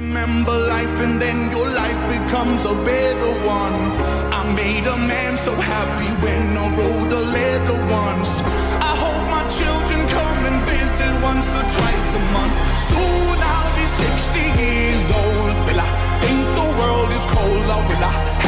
Remember life and then your life becomes a better one. I made a man so happy when I rode a little ones. I hope my children come and visit once or twice a month. Soon I'll be 60 years old. Will I think the world is cold or will I